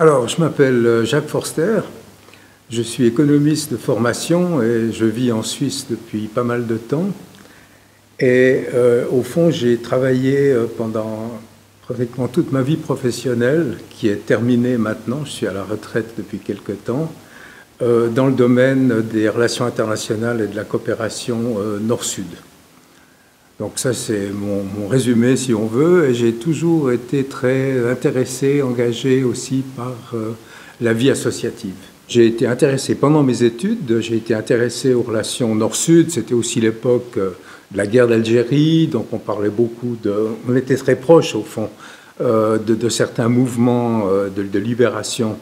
Alors, je m'appelle Jacques Forster. Je suis économiste de formation et je vis en Suisse depuis pas mal de temps. Et euh, au fond, j'ai travaillé euh, pendant pratiquement toute ma vie professionnelle, qui est terminée maintenant, je suis à la retraite depuis quelque temps, euh, dans le domaine des relations internationales et de la coopération nord-sud. Donc ça, c'est mon, résumé, si on veut, et j'ai toujours été très intéressé, engagé aussi par la vie associative. J'ai été intéressé pendant mes études, j'ai été intéressé aux relations nord-sud, c'était aussi l'époque de la guerre d'Algérie, donc on parlait beaucoup de... On était très proche, au fond, euh, de, certains mouvements euh, de, libération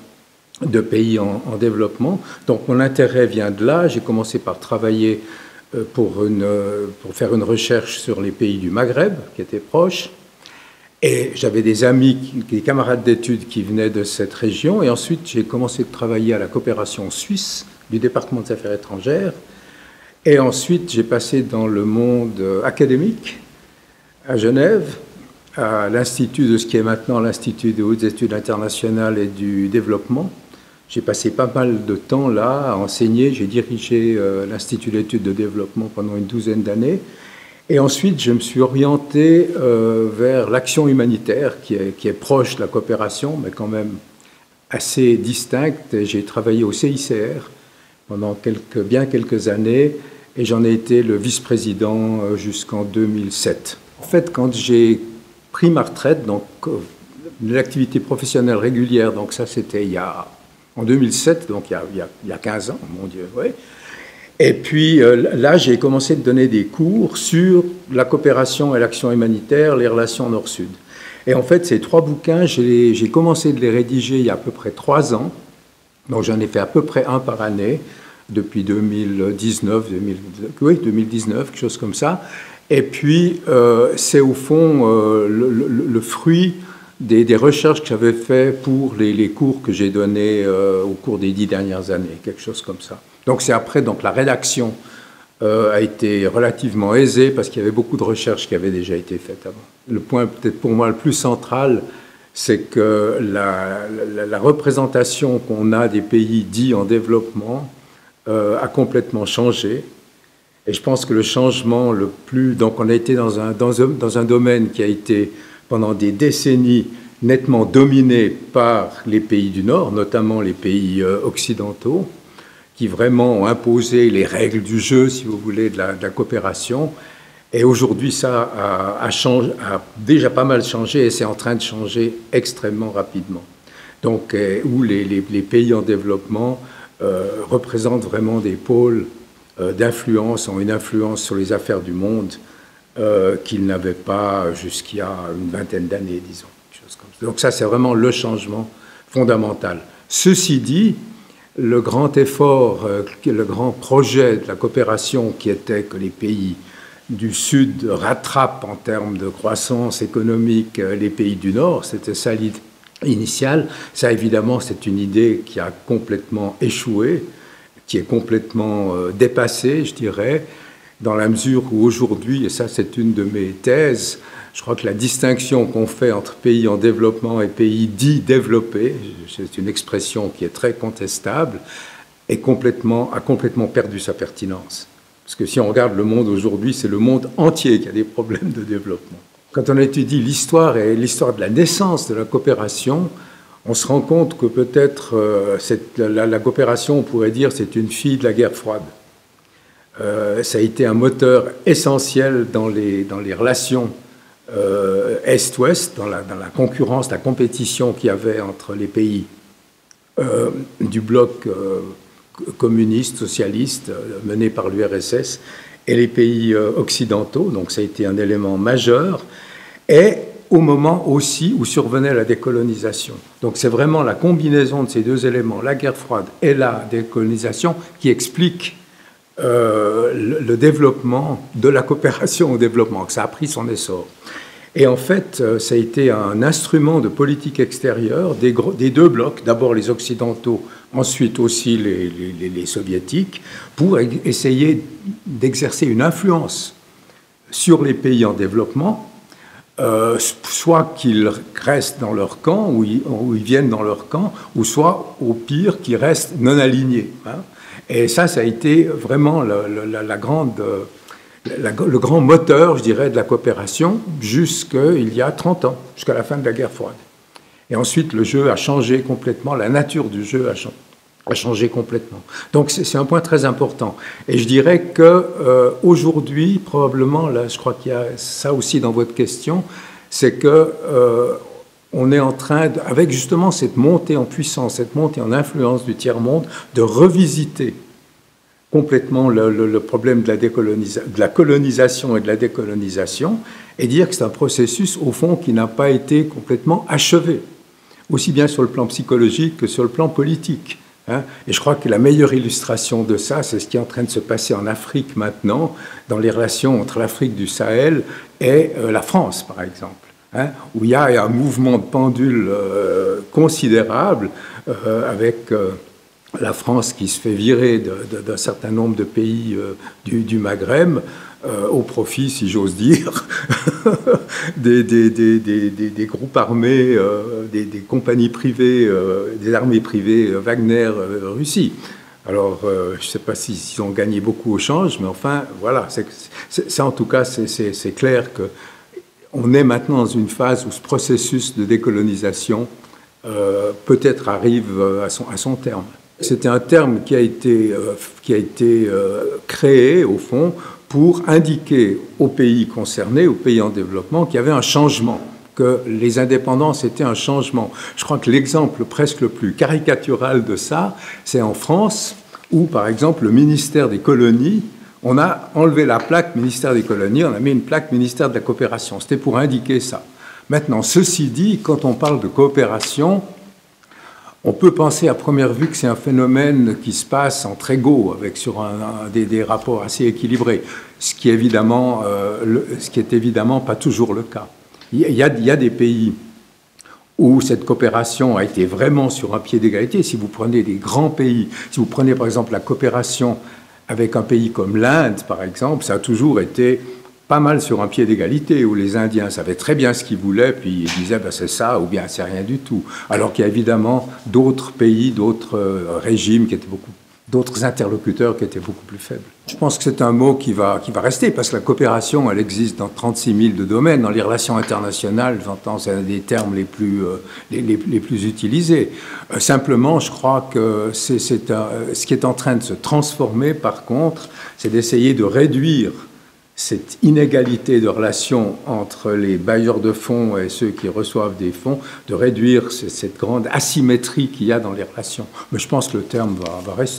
de pays en, développement. Donc mon intérêt vient de là. J'ai commencé par travailler euh, pour, une, pour faire une recherche sur les pays du Maghreb, qui étaient proches. Et j'avais des amis, des camarades d'études qui venaient de cette région. Et ensuite, j'ai commencé de travailler à la coopération suisse du département des affaires étrangères. Et ensuite, j'ai passé dans le monde académique, à Genève, à l'Institut de ce qui est maintenant l'Institut des hautes études internationales et du développement. J'ai passé pas mal de temps là à enseigner. J'ai dirigé euh, l'Institut d'études de développement pendant une douzaine d'années. Et ensuite, je me suis orienté euh, vers l'action humanitaire, qui est, proche de la coopération, mais quand même assez distincte. J'ai travaillé au CICR pendant bien quelques années et j'en ai été le vice-président euh, jusqu'en 2007. En fait, quand j'ai pris ma retraite, donc l'activité professionnelle régulière, donc ça c'était il y a en 2007, donc il y a, il y a, 15 ans, mon Dieu, oui. Et puis euh, là, j'ai commencé de donner des cours sur la coopération et l'action humanitaire, les relations nord-sud. Et en fait, ces trois bouquins, j'ai commencé de les rédiger il y a à peu près trois ans. Donc j'en ai fait à peu près un par année depuis 2019, oui, 2019, quelque chose comme ça. Et puis, euh, c'est au fond euh, le, fruit des, recherches que j'avais fait pour les, cours que j'ai donnés euh, au cours des dix dernières années, quelque chose comme ça. Donc, c'est après, donc la rédaction a été relativement aisée parce qu'il y avait beaucoup de recherches qui avaient déjà été faites avant. Le point peut-être pour moi le plus central, c'est que la, la représentation qu'on a des pays dits en développement euh, a complètement changé. Et je pense que le changement le plus... Donc on a été dans un, dans un, dans un domaine qui a été pendant des décennies nettement dominé par les pays du Nord, notamment les pays euh, occidentaux, qui vraiment ont imposé les règles du jeu, si vous voulez, de la, coopération. Et aujourd'hui, ça a, déjà pas mal changé et c'est en train de changer extrêmement rapidement. Donc, euh, où les, pays en développement euh, représentent vraiment des pôles d'influence, ont une influence sur les affaires du monde euh, qu'ils n'avaient pas jusqu'il y a une vingtaine d'années, disons. Donc ça, c'est vraiment le changement fondamental. Ceci dit, le grand effort, le grand projet de la coopération qui était que les pays du Sud rattrapent en termes de croissance économique les pays du Nord, c'était ça l'idée initiale. Ça, évidemment, c'est une idée qui a complètement échoué, qui est complètement euh, dépassée, je dirais, dans la mesure où aujourd'hui, et ça c'est une de mes thèses, je crois que la distinction qu'on fait entre pays en développement et pays dits développés, c'est une expression qui est très contestable, est complètement, a complètement perdu sa pertinence. Parce que si on regarde le monde aujourd'hui, c'est le monde entier qui a des problèmes de développement. Quand on étudie l'histoire et l'histoire de la naissance de la coopération, on se rend compte que peut-être euh, la, coopération, on pourrait dire, c'est une fille de la guerre froide. Euh, ça a été un moteur essentiel dans les, dans les relations euh, Est-Ouest, dans la, concurrence, la compétition qu'il y avait entre les pays du bloc communiste, socialiste, mené par l'URSS, et les pays euh, occidentaux, donc ça a été un élément majeur, et au moment aussi où survenait la décolonisation. Donc c'est vraiment la combinaison de ces deux éléments, la guerre froide et la décolonisation, qui explique euh, le, développement de la coopération au développement, que ça a pris son essor. Et en fait, euh, ça a été un instrument de politique extérieure des, deux blocs, d'abord les Occidentaux, ensuite aussi les, les, soviétiques, pour essayer d'exercer une influence sur les pays en développement euh, soit qu'ils restent dans leur camp, ou ils, viennent dans leur camp, ou soit, au pire, qu'ils restent non alignés. Hein. Et ça, ça a été vraiment la, grande, le grand moteur, je dirais, de la coopération jusqu'il y a 30 ans, jusqu'à la fin de la guerre froide. Et ensuite, le jeu a changé complètement, la nature du jeu a changé a changé complètement. Donc c'est un point très important. Et je dirais que euh, aujourd'hui, probablement, là, je crois qu'il y a ça aussi dans votre question, c'est que euh, on est en train, avec justement cette montée en puissance, cette montée en influence du tiers monde, de revisiter complètement le, problème de la, de la colonisation et de la décolonisation, et dire que c'est un processus au fond qui n'a pas été complètement achevé, aussi bien sur le plan psychologique que sur le plan politique. Hein. et je crois que la meilleure illustration de ça, c'est ce qui est en train de se passer en Afrique maintenant, dans les relations entre l'Afrique du Sahel et euh, la France, par exemple, hein, où il y a un mouvement de pendule euh, considérable euh, avec la France qui se fait virer d'un certain nombre de pays du, Maghreb. Au profit, si j'ose dire, des, groupes armés, euh, des, compagnies privées, euh, des armées privées euh, Wagner Russie. Alors, je ne sais pas s'ils ont gagné beaucoup au change, mais enfin, voilà, ça en tout cas, c'est clair que on est maintenant dans une phase où ce processus de décolonisation peut-être arrive à son, à son terme. C'était un terme qui a été, qui a été créé, au fond, pour indiquer aux pays concernés, aux pays en développement, qu'il y avait un changement, que les indépendances étaient un changement. Je crois que l'exemple presque le plus caricatural de ça, c'est en France, où par exemple le ministère des colonies, on a enlevé la plaque ministère des colonies, on a mis une plaque ministère de la coopération. C'était pour indiquer ça. Maintenant, ceci dit, quand on parle de coopération, on peut penser à première vue que c'est un phénomène qui se passe entre égaux, avec sur des, rapports assez équilibrés, ce qui, évidemment, euh, ce qui est évidemment pas toujours le cas. Il y, a, il y a des pays où cette coopération a été vraiment sur un pied d'égalité. Si vous prenez des grands pays, si vous prenez par exemple la coopération avec un pays comme l'Inde, par exemple, ça a toujours été pas mal sur un pied d'égalité, où les Indiens savaient très bien ce qu'ils voulaient, puis ils disaient ben, c'est ça, ou bien c'est rien du tout. Alors qu'il y a évidemment d'autres pays, d'autres euh, régimes qui étaient beaucoup d'autres interlocuteurs qui étaient beaucoup plus faibles. Je pense que c'est un mot qui va, qui va rester, parce que la coopération, elle existe dans 36 000 de domaines. Dans les relations internationales, j'entends, c'est un des termes les plus, euh, les, plus utilisés. Euh, simplement, je crois que c'est ce qui est en train de se transformer, par contre, c'est d'essayer de réduire cette inégalité de relation entre les bailleurs de fonds et ceux qui reçoivent des fonds, de réduire cette grande asymétrie qu'il y a dans les relations. Mais je pense que le terme va, va rester.